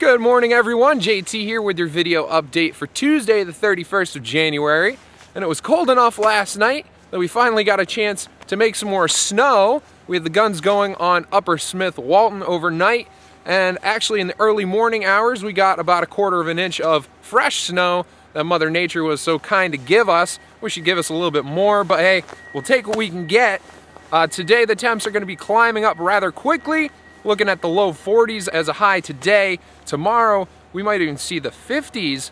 Good morning everyone, JT here with your video update for Tuesday the 31st of January. And it was cold enough last night that we finally got a chance to make some more snow. We had the guns going on Upper Smith Walton overnight and actually in the early morning hours we got about a quarter of an inch of fresh snow that Mother Nature was so kind to give us. Wish she'd give us a little bit more, but hey, we'll take what we can get. Uh, today the temps are going to be climbing up rather quickly, looking at the low 40s as a high today. Tomorrow we might even see the 50s.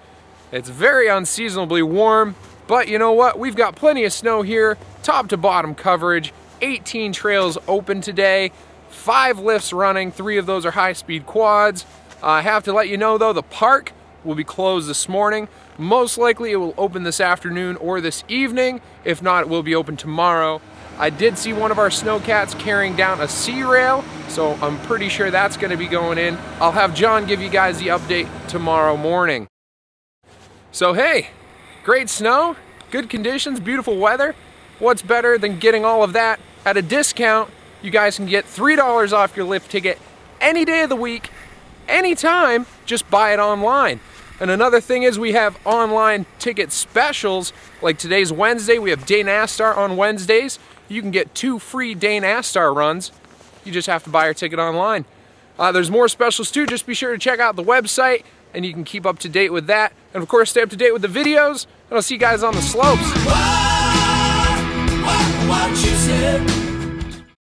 It's very unseasonably warm, but you know what? We've got plenty of snow here, top to bottom coverage, 18 trails open today, five lifts running, three of those are high-speed quads. I have to let you know though, the park will be closed this morning. Most likely it will open this afternoon or this evening. If not, it will be open tomorrow. I did see one of our snowcats carrying down a C-rail, so I'm pretty sure that's gonna be going in. I'll have John give you guys the update tomorrow morning. So hey, great snow, good conditions, beautiful weather. What's better than getting all of that at a discount? You guys can get $3 off your lift ticket any day of the week, anytime, just buy it online. And another thing is we have online ticket specials. Like today's Wednesday, we have Dynastar on Wednesdays. You can get two free Dynastar runs. You just have to buy your ticket online. Uh, there's more specials too. Just be sure to check out the website and you can keep up to date with that. And of course, stay up to date with the videos. And I'll see you guys on the slopes.